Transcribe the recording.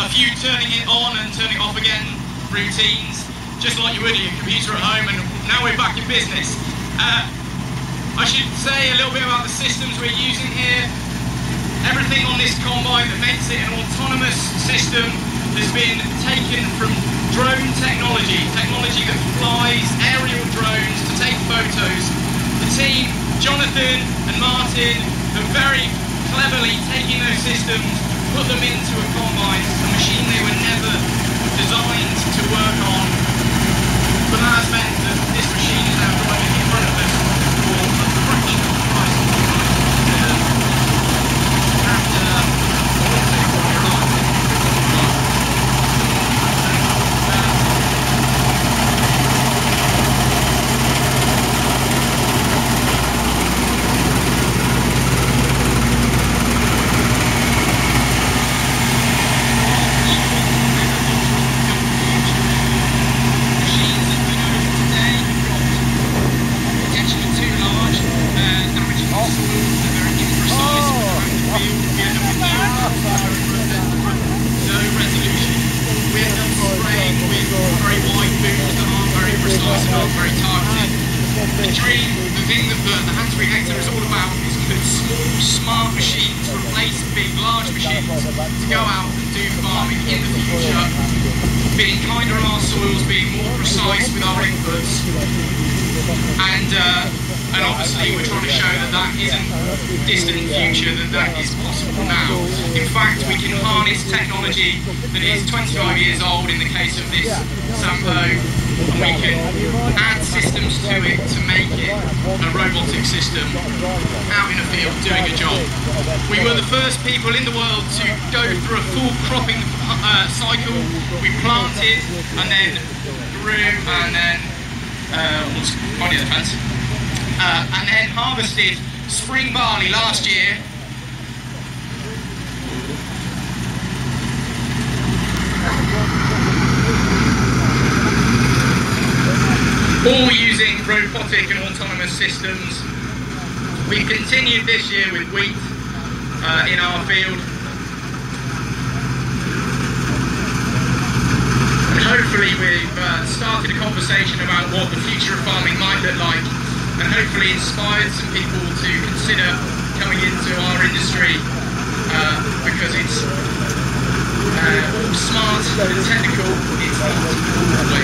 a few turning it on and turning it off again routines, just like you would in your computer at home, and now we're back in business. Uh, I should say a little bit about the systems we're using here. Everything on this combine that makes it an autonomous system has been taken from drone technology, technology that flies aerial drones to take photos. The team, Jonathan and Martin, have very cleverly taken those systems, put them into a combine, a machine they were never designed to work on. But that has meant that this machine is now driving in front of us for a fraction of the price of what it was. And uh, I wouldn't say it's quite right. The dream, the thing that the, the Hands Free Hectare is all about is put small, smart machines replace big, large machines to go out and do farming in the future, being kinder on our soils, being more precise with our inputs, and uh, and obviously we're trying to show that that isn't distant future, that that is possible. In fact, we can harness technology that is 25 years old in the case of this Sampo, and we can add systems to it to make it a robotic system out in a field doing a job. We were the first people in the world to go through a full cropping uh, cycle. We planted and then grew and then uh, the? Uh, and then harvested spring barley last year. All using robotic and autonomous systems. We've continued this year with wheat uh, in our field. And hopefully we've uh, started a conversation about what the future of farming might look like and hopefully inspired some people to consider coming into our industry uh, because it's uh, smart and technical, it's not